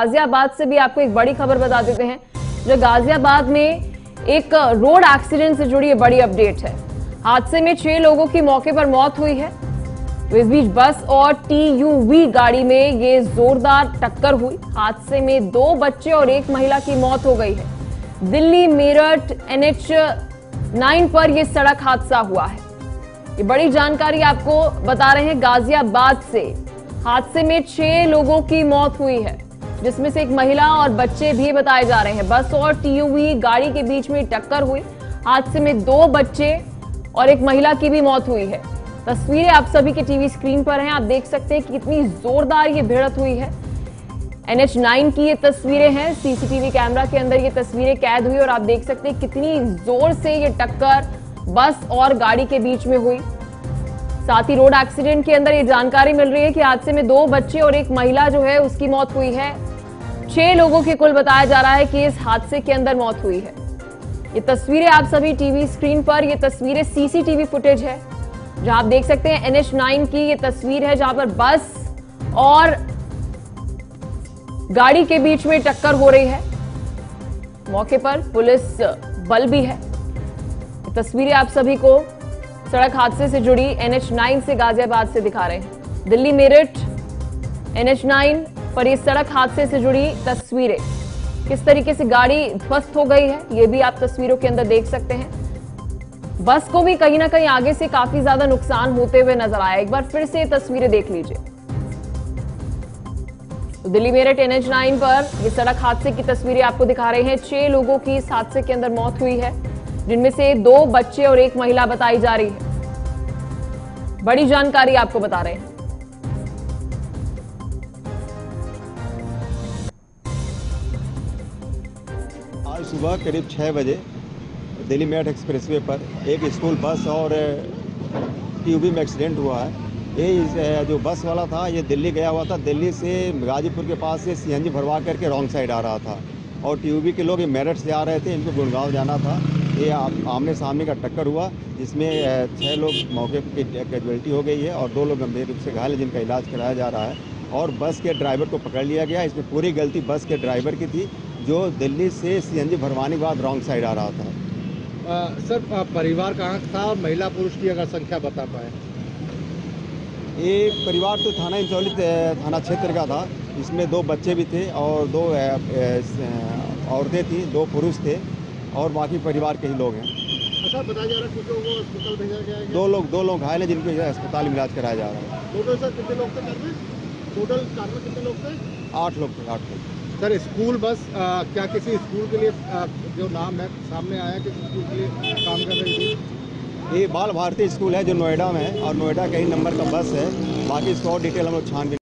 गाजियाबाद से भी आपको एक बड़ी खबर बता देते हैं, जो गाजियाबाद में एक रोड एक्सीडेंट से जुड़ी बड़ी अपडेट है। हादसे में छह लोगों की मौके पर मौत हुई है। इस बीच बस और टीयूवी गाड़ी में ये जोरदार टक्कर हुई। हादसे में दो बच्चे और एक महिला की मौत हो गई है। दिल्ली मेरठ एनएच नाइन पर यह सड़क हादसा हुआ है। ये बड़ी जानकारी आपको बता रहे हैं, गाजियाबाद से। हादसे में छह लोगों की मौत हुई है। जिसमें से एक महिला और बच्चे भी बताए जा रहे हैं। बस और टीयूवी गाड़ी के बीच में टक्कर हुई। हादसे में दो बच्चे और एक महिला की भी मौत हुई है। तस्वीरें आप सभी के टीवी स्क्रीन पर हैं। आप देख सकते हैं कि कितनी जोरदार ये भिड़त हुई है। एनएच नाइन की ये तस्वीरें हैं। सीसीटीवी कैमरा के अंदर ये तस्वीरें कैद हुई और आप देख सकते हैं कितनी ज़ोर से ये टक्कर बस और गाड़ी के बीच में हुई। साथ ही रोड एक्सीडेंट के अंदर ये जानकारी मिल रही है कि हादसे में दो बच्चे और एक महिला जो है उसकी मौत हुई है। छह लोगों की कुल बताया जा रहा है कि इस हादसे के अंदर मौत हुई है। ये तस्वीरें आप सभी टीवी स्क्रीन पर, ये तस्वीरें सीसीटीवी फुटेज है। जहाँ आप देख सकते हैं एनएच नाइन की ये तस्वीर है, जहाँ पर बस और गाड़ी के बीच में टक्कर हो रही है। मौके पर पुलिस बल भी है। तस्वीरें आप सभी को सड़क हादसे से जुड़ी एनएच नाइन से गाजियाबाद से दिखा रहे हैं। दिल्ली मेरठ एनएच नाइन पर ये सड़क हादसे से जुड़ी तस्वीरें। किस तरीके से गाड़ी ध्वस्त हो गई है, ये भी आप तस्वीरों के अंदर देख सकते हैं। बस को भी कहीं ना कहीं आगे से काफ़ी ज़्यादा नुकसान होते हुए नज़र आया। एक बार फिर से तस्वीरें देख लीजिए। तो दिल्ली मेरठ एनएच नाइन पर ये सड़क हादसे की तस्वीरें आपको दिखा रहे हैं। छह लोगों की इस हादसे के अंदर मौत हुई है, जिनमें से दो बच्चे और एक महिला बताई जा रही है। बड़ी जानकारी आपको बता रहे हैं। आज सुबह करीब छः बजे दिल्ली मेरठ एक्सप्रेसवे पर एक स्कूल बस और टीयूबी में एक्सीडेंट हुआ है। ये जो बस वाला था, ये दिल्ली गया हुआ था। दिल्ली से गाजीपुर के पास से सीएनजी भरवा करके रॉन्ग साइड आ रहा था और टीयूबी के लोग ये मेरठ से आ रहे थे, इनको गुड़गांव जाना था। ये आमने सामने का टक्कर हुआ, जिसमें छः लोग मौके पर कैजुअलिटी हो गई है और दो लोग गंभीर रूप से घायल हैं, जिनका इलाज कराया जा रहा है और बस के ड्राइवर को पकड़ लिया गया। इसमें पूरी गलती बस के ड्राइवर की थी। जो दिल्ली से सीएनजी भरवाने के बाद रॉन्ग साइड आ रहा था। आ, सर परिवार कहाँ था? और महिला पुरुष की अगर संख्या बता पाए। ये परिवार तो थाना इंचौली थाना क्षेत्र का था। इसमें दो बच्चे भी थे और दो औरतें थी दो पुरुष थे और बाकी परिवार के ही लोग हैं। अच्छा बताया जा रहा है कुछ लोगों को अस्पताल भेजा गया है। दो लोग दो लोग घायल हैं जिनको अस्पताल में इलाज कराया जा रहा है। टोटल सर कितने लोग थे टोटल कार में कितने लोग थे? आठ लोग थे आठ लोग। सर स्कूल बस आ, क्या किसी स्कूल के लिए आ, जो नाम है सामने आया किसी स्कूल के लिए काम कर रही थी? ये बाल भारती स्कूल है जो नोएडा में है और नोएडा का ही नंबर का बस है। बाकी इसको और डिटेल हम लोग छानबीन